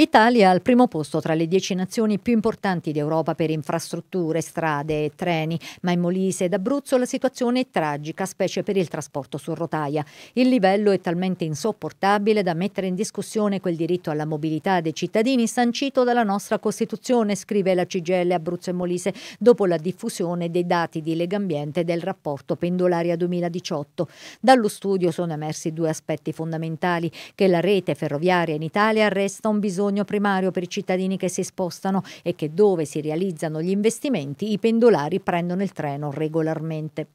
Italia al primo posto tra le dieci nazioni più importanti d'Europa per infrastrutture, strade e treni, ma in Molise ed Abruzzo la situazione è tragica, specie per il trasporto su rotaia. Il livello è talmente insopportabile da mettere in discussione quel diritto alla mobilità dei cittadini sancito dalla nostra Costituzione, scrive la CGL Abruzzo e Molise, dopo la diffusione dei dati di Legambiente del rapporto Pendolaria 2018. Dallo studio sono emersi due aspetti fondamentali, che la rete ferroviaria in Italia resta un bisogno bisogno primario per i cittadini che si spostano e che dove si realizzano gli investimenti i pendolari prendono il treno regolarmente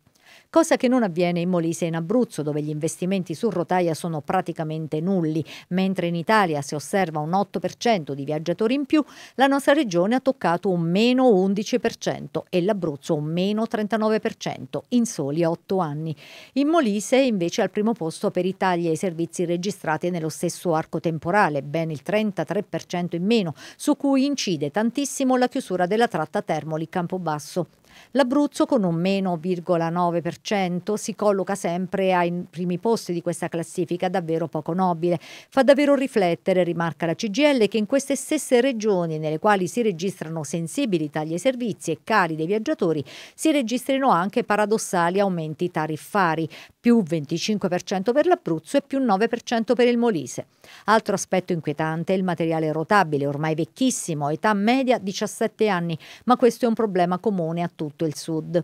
cosa che non avviene in Molise e in Abruzzo, dove gli investimenti su rotaia sono praticamente nulli, mentre in Italia si osserva un 8% di viaggiatori in più, la nostra regione ha toccato un meno 11% e l'Abruzzo un meno 39% in soli 8 anni. In Molise invece al primo posto per i tagli ai servizi registrati nello stesso arco temporale, ben il 33% in meno, su cui incide tantissimo la chiusura della tratta Termoli-Campobasso. L'Abruzzo con un meno 0,9% si colloca sempre ai primi posti di questa classifica, davvero poco nobile. Fa davvero riflettere, rimarca la CGL, che in queste stesse regioni nelle quali si registrano sensibili tagli ai servizi e cali dei viaggiatori, si registrino anche paradossali aumenti tariffari, più 25% per l'Abruzzo e più 9% per il Molise. Altro aspetto inquietante è il materiale rotabile, ormai vecchissimo, età media 17 anni, ma questo è un problema comune a tutto il sud.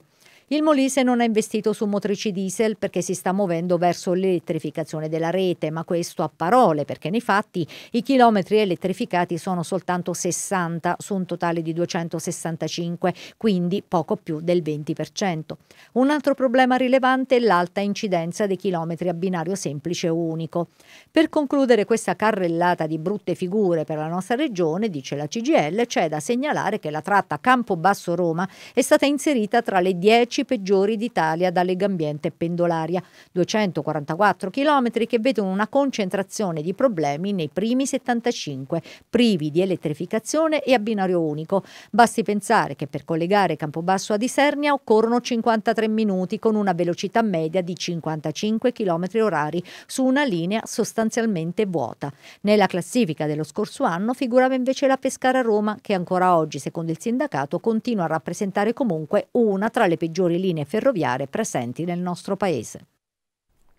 Il Molise non ha investito su motrici diesel perché si sta muovendo verso l'elettrificazione della rete, ma questo a parole, perché nei fatti i chilometri elettrificati sono soltanto 60 su un totale di 265, quindi poco più del 20%. Un altro problema rilevante è l'alta incidenza dei chilometri a binario semplice unico. Per concludere questa carrellata di brutte figure per la nostra regione, dice la CGL, c'è da segnalare che la tratta Campobasso-Roma è stata inserita tra le 10 10 peggiori d'Italia da Legambiente Pendolaria, 244 km che vedono una concentrazione di problemi nei primi 75, privi di elettrificazione e a binario unico. Basti pensare che per collegare Campobasso ad Isernia occorrono 53 minuti con una velocità media di 55 km orari su una linea sostanzialmente vuota. Nella classifica dello scorso anno figurava invece la Pescara-Roma che ancora oggi, secondo il sindacato, continua a rappresentare comunque una tra le peggiori linee ferroviarie presenti nel nostro paese.